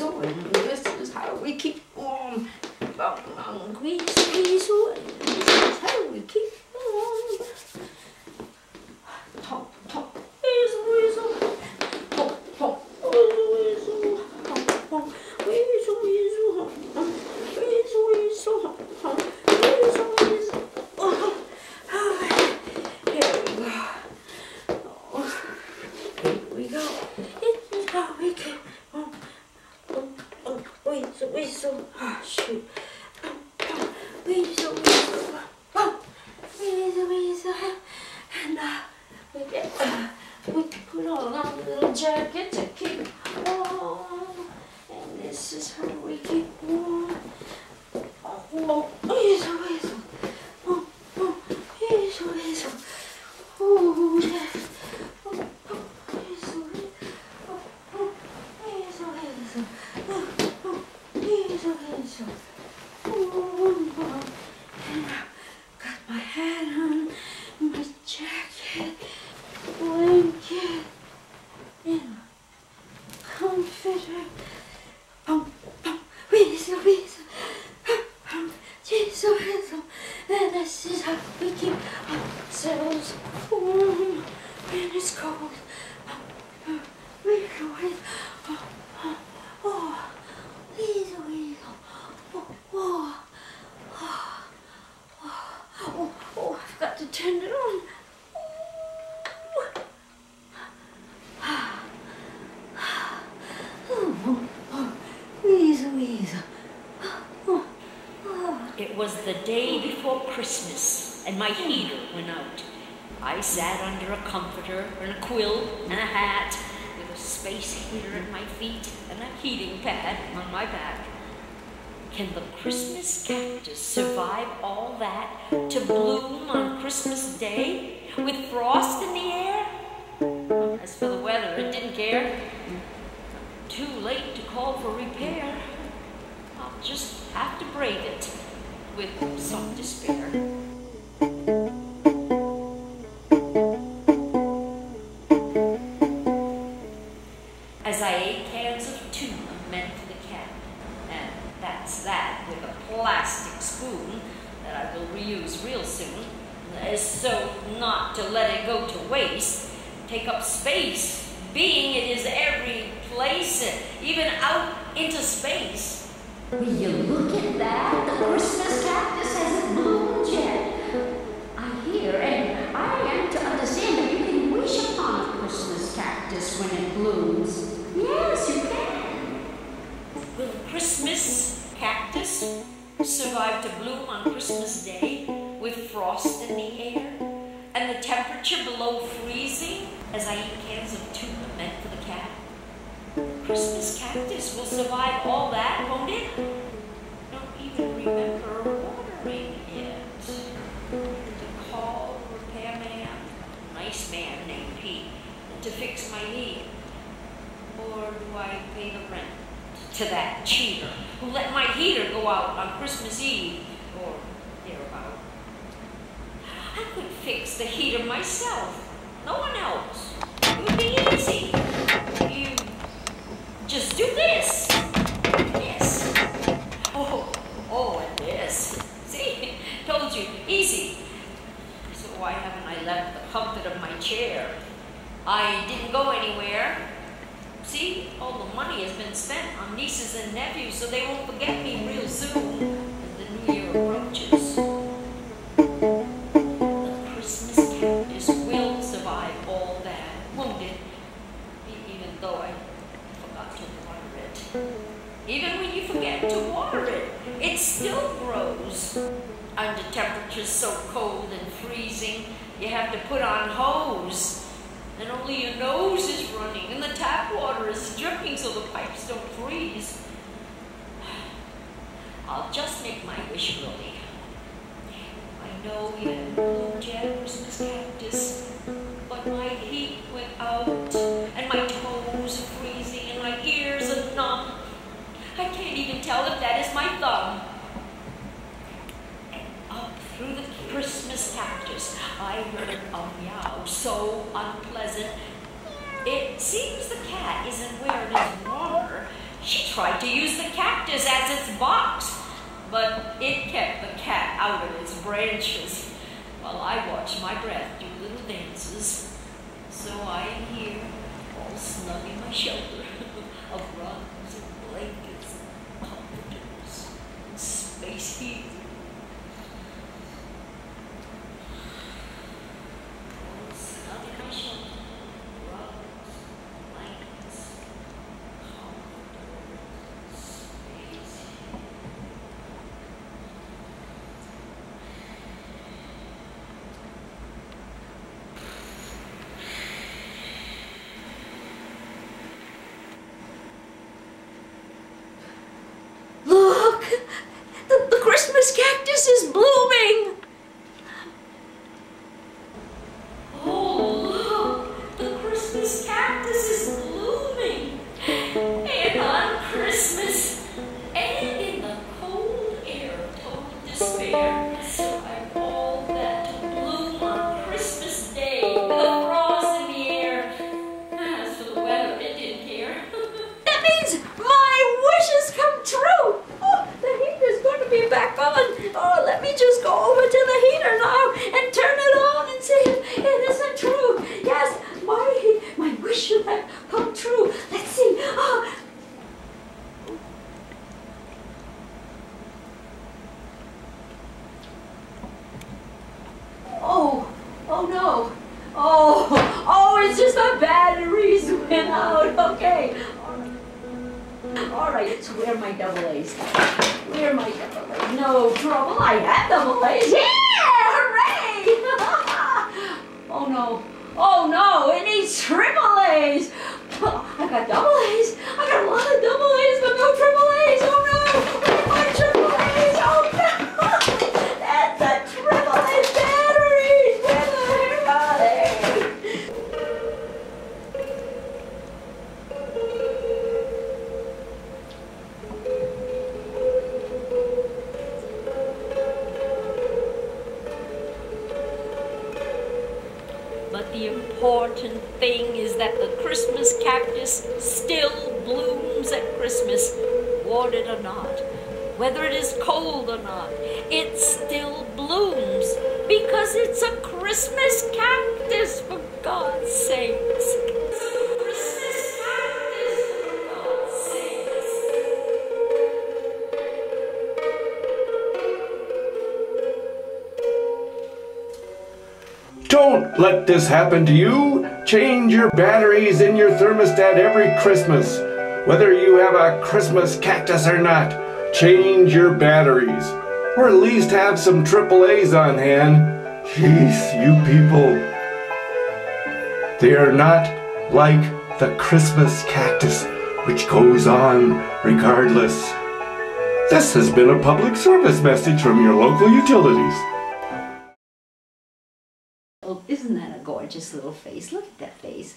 And this is how we keep warm. Weasel, weasel, and this is how we keep warm. Top, top, weasel, weasel. Top, top, weasel, weasel. Top, weasel, weasel. Weasel, weasel. Weasel, weasel. Oh, oh, here we go. Oh, here we go. This is how we keep warm. Oh, oh, weasel, weasel. Ah, shoot. Oh, oh, weasel, weasel. Oh, weasel, weasel. And uh, we get, uh, we put on our little jacket to keep warm. And this is how we keep warm. Oh, oh, weasel, weasel. Oh, oh, weasel, weasel. Oh, yeah. Oh, oh, weasel, weasel. Oh, oh, weasel, weasel. Oh, oh, weasel, weasel. Oh, oh, and I got my hat on, my jacket, blanket, and a comforter. Bum, bum, weasel, weasel. Bum, bum, weasel, weasel. And this is how we keep ourselves warm when it's cold. Weasel, weasel. Oh, oh, oh, weasel, weasel. Oh, oh, oh, oh, oh, I forgot to turn it on. Oh, oh. Oh, oh. It was the day before Christmas, and my heater went out. I sat under a comforter and a quilt and a hat with a space heater at my feet and a heating pad on my back. Can the Christmas cactus survive all that to bloom on Christmas Day with frost in the air? As for the weather, it didn't care. Too late to call for repair. I'll just have to brave it with some despair. Ate cans of tuna meant for the cat, and that's that with a plastic spoon that I will reuse real soon, so not to let it go to waste, take up space, being it is every place, even out into space. Will you look at that? The Christmas cactus hasn't bloomed yet. I hear, and I am to understand that you can wish upon a Christmas cactus when it blooms. Yes, you can. Will the Christmas cactus survive to bloom on Christmas Day with frost in the air and the temperature below freezing as I eat cans of tuna meant for the cat? Christmas cactus will survive all that, won't it? Don't even remember watering it. To call repairman, nice man named Pete, to fix my heat. I pay the rent to that cheater who let my heater go out on Christmas Eve or thereabout? I could fix the heater myself. No one else. It would be easy. You just do this. This. Oh, oh, and this. See? Told you. Easy. So why haven't I left the comfort of my chair? I didn't go anywhere. See, all the money has been spent on nieces and nephews, so they won't forget me real soon as the new year approaches. The Christmas cactus will survive all that, won't Even though I forgot to water it. Even when you forget to water it, it still grows. Under temperatures so cold and freezing, you have to put on hose. And only your nose is running, and the tap water is dripping so the pipes don't freeze. I'll just make my wish really. I know you haven't bloomed yet, Christmas cactus, but my heat went out, and my toes are freezing, and my ears are numb. I can't even tell if that is my thumb. And up through the Christmas cactus, I heard a meow so unpleasant. It seems the cat isn't where it is warmer, she tried to use the cactus as its box, but it kept the cat out of its branches while I watched my breath do little dances. So I am here, all snug in my shelter of rugs and blankets and comforters and space heaters. All snug in my shelter, rugs, blankets, comforters, space Look! The, Christmas cactus is blooming! Oh! The Christmas cactus is blooming! And on Christmas, and in the cold air of despair, out. Okay. All right, so where are my double A's? Where are my double A's? No trouble. I have double A's. Yeah, hooray! oh no. Oh no, it needs triple A's. I got double A's. I got a lot of double A's, but no triple important thing is that the Christmas cactus still blooms at Christmas, watered or not. Whether it is cold or not, it still blooms because it's a Christmas cactus, for God's sakes. Let this happen to you. Change your batteries in your thermostat every Christmas. Whether you have a Christmas cactus or not, change your batteries. Or at least have some AAA's on hand. Jeez, you people. They are not like the Christmas cactus, which goes on regardless. This has been a public service message from your local utilities. Gorgeous little face? Look at that face.